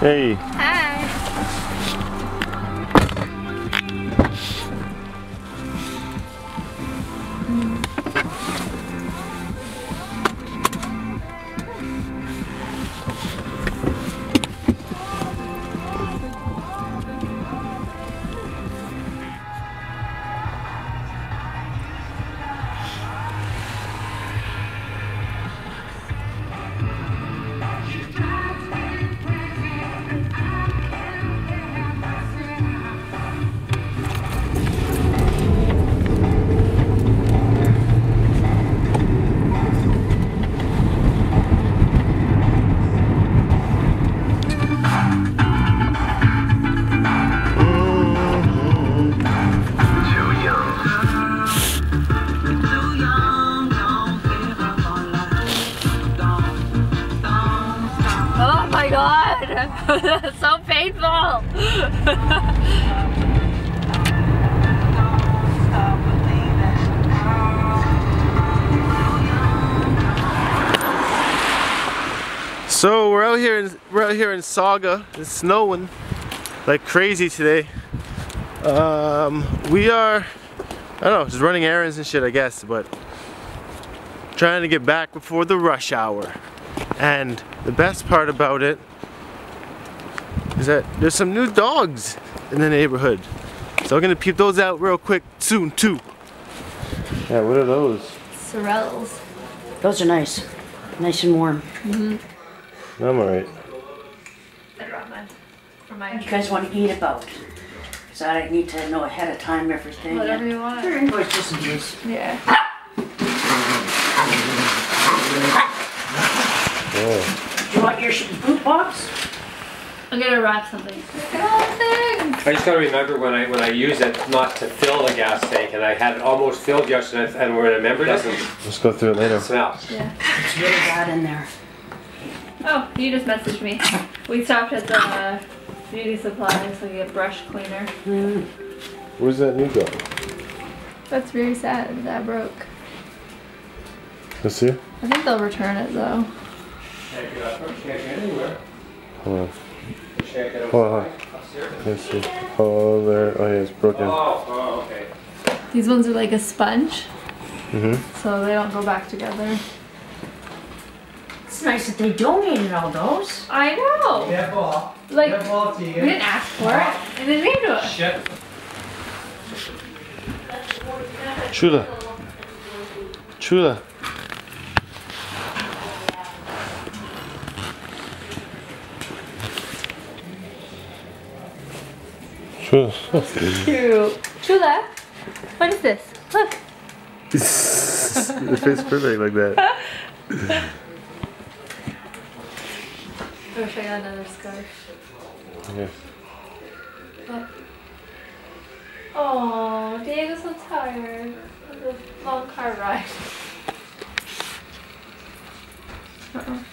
Hey. God! So painful! So we're out here in we're out here in Sauga. It's snowing like crazy today. Um, we are I don't know, just running errands and shit, I guess, but trying to get back before the rush hour. And the best part about it is that there's some new dogs in the neighborhood. So I'm gonna peep those out real quick soon too. Yeah, what are those? Sorels. Those are nice. Nice and warm. Mm hmm I'm alright. I brought mine for my What you guys want to eat about? Because I need to know ahead of time everything. Whatever you want. Your invoice just in case. Yeah. Oh. Do you want your sh- boot box? I'm gonna wrap something. Look at all the things! I just gotta remember when I when I use it not to fill the gas tank, and I had it almost filled yesterday, and when I remembered, it doesn't Let's go through it later. smell. Yeah. It's really bad in there. Oh, you just messaged me. We stopped at the beauty supply so we get brush cleaner. Mm-hmm. Where's that new dog? That's very sad. That broke. Let's see. I think they'll return it though. Can't get up, can't get anywhere. Hold on. Can't get Hold on. upstairs. Let's see. Oh, there. Oh, yeah, it's broken. Oh, oh, okay. These ones are like a sponge, Mm-hmm. so they don't go back together. It's nice that they donated all those. I know! Careful. Like, Careful, we didn't ask for it, and they gave it to us. Shit. Chula. Chula. Chula. Cute. Chula, what is this? Look. it fits perfect like that. I wish I got another scarf. Yeah. Oh, Diego's so tired. of The long car ride. Uh-oh.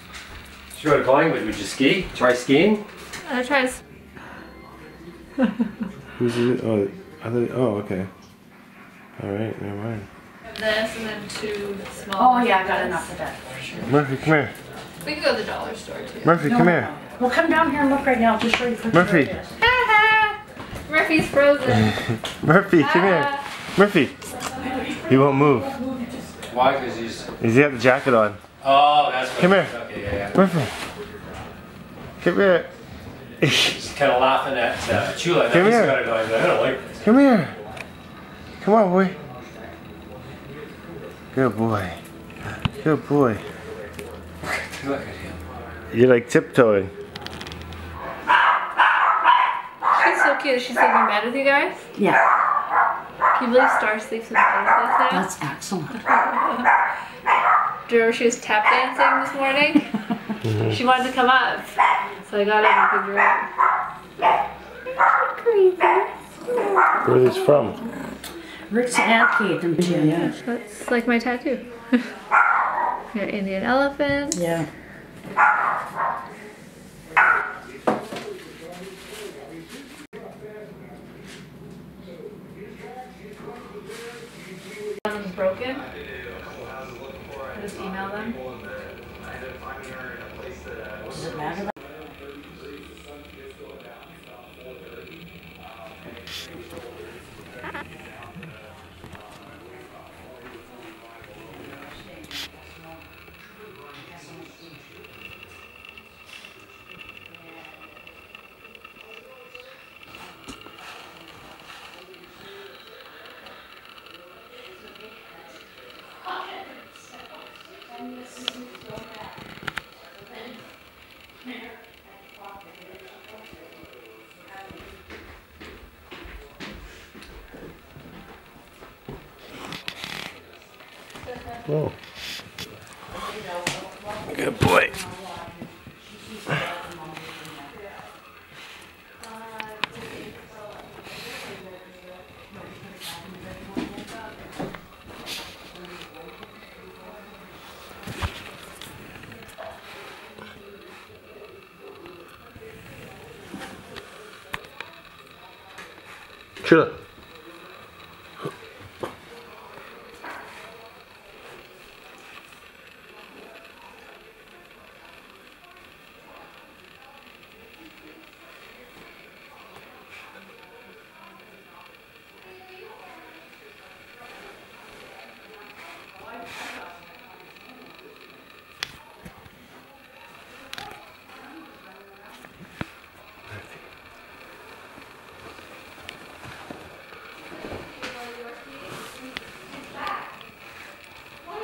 Should we go to Collingwood? Would you ski? Try skiing? I tried. S- Who's it? Oh, I thought, oh, okay. All right, never mind. This and then two small. Oh yeah, I got of enough this. of that for sure. Murphy, come here. We can go to the dollar store too. Murphy, come here. Well, come down here and look right now. I'll just show you quickly Murphy. where it is. Murphy's frozen. Murphy, come here. Murphy. He won't move. Why? Because he's. He's got the jacket on. Oh, that's Come here. Okay, yeah, yeah. Murphy. Come here. He's kind of laughing at uh, Chula. Now Come he's here. got it going. I don't like this. Come here. Come on, boy. Good boy. Good boy. Look at him. You're like tiptoeing. She's so cute. She's sleeping in bed with you guys. Yeah, Can you believe Star sleeps in bed with us now? that's excellent. Do you remember she was tap dancing this morning? She wanted to come up. So I got her and picked her up. Crazy. Where are these from? Rick's aunt gave them to you. That's like my tattoo. Your Indian elephant. Yeah. Broken. I just email them. Does it matter? Oh. Good boy.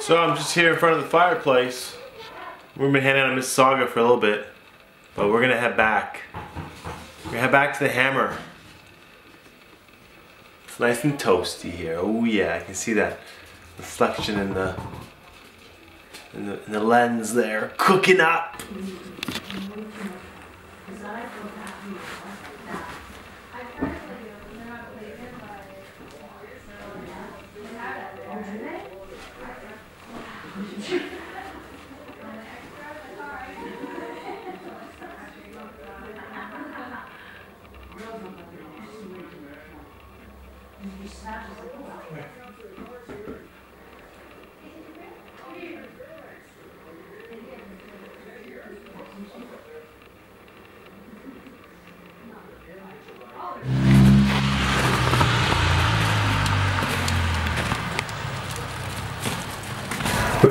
So I'm just here in front of the fireplace. We've been hanging out in Mississauga for a little bit, but we're gonna head back. We're gonna head back to the hammer. It's nice and toasty here. Oh yeah, I can see that reflection in the in the, in the lens there, cooking up.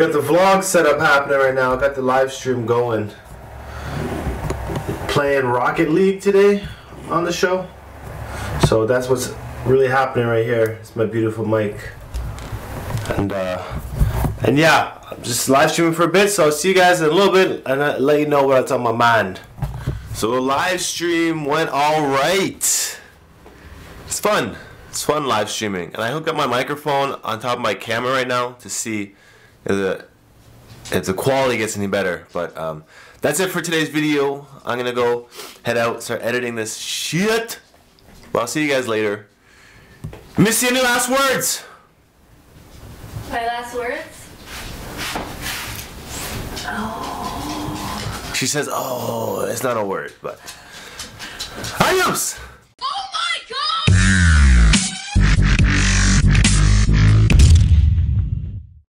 Got the vlog setup happening right now. I got the live stream going. Playing Rocket League today on the show. So that's what's really happening right here. It's my beautiful mic. And uh and yeah, I'm just live streaming for a bit, so I'll see you guys in a little bit and I'll let you know what's on my mind. So the live stream went alright. It's fun. It's fun live streaming. And I hooked up my microphone on top of my camera right now to see the, if the quality gets any better. But um, that's it for today's video. I'm gonna go head out, start editing this shit. Well, I'll see you guys later. Missy, any last words? My last words? Oh. She says, oh, it's not a word, but. Adios!